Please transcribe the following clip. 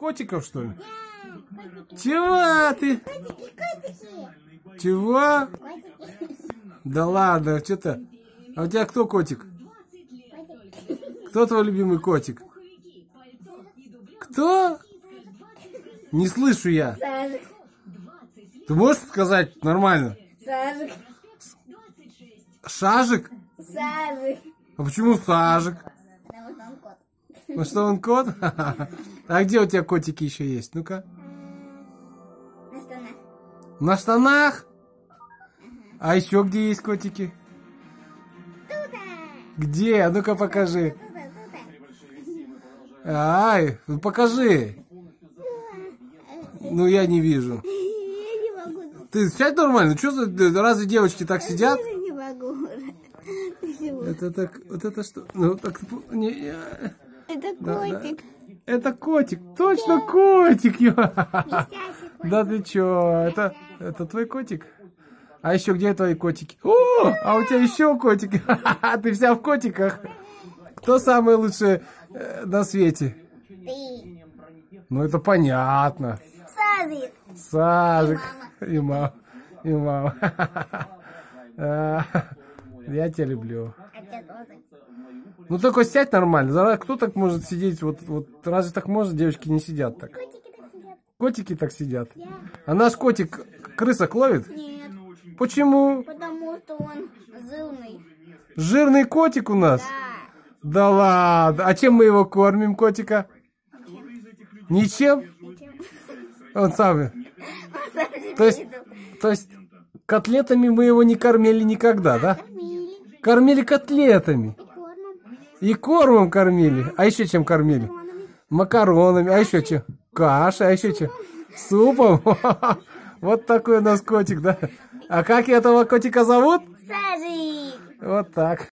Котиков, что ли? Чего ты? Котики, котики. Чего? Котики. Да ладно, что-то. А у тебя кто котик? Кто твой любимый котик? Кто? Не слышу я. Сажик. Ты можешь сказать нормально? Сажик. Шажик? Сажик. А почему Сажик? Потому что он кот. Ну что, он кот? А где у тебя котики еще есть? Ну-ка. На штанах. На штанах? А еще где есть котики? Где? А Ну-ка покажи. Ай, ну покажи. Ну я не вижу. Ты сядь нормально. Что за разве девочки так сидят? Это так, вот это что? Ну так, не, Это Да, да. котик. Это котик, точно котик. котик. Да ты чё? Это, это твой котик? А еще где твои котики? О, а у тебя еще котики. Ты вся в котиках. Кто самый лучший э, на свете? Ты. Ну это понятно. Сажик. Сажик. И мама. И мама. А, Я тебя люблю. Ну только сядь нормально. Кто так может сидеть? Вот, вот разве так может? Девочки не сидят так. Котики так сидят. А наш котик крысок ловит? Нет. Почему? Потому что он жирный. Жирный котик у нас? Да. Да ладно. А чем мы его кормим, котика? Ничем? Он сам. То есть, то есть котлетами мы его не кормили никогда, да? Кормили. Котлетами. И кормом. Кормили. А еще чем кормили? Макаронами. А еще чем? Кашей. А еще чем? Супом. Вот такой у нас котик, да? А как этого котика зовут? Сажик. Вот так.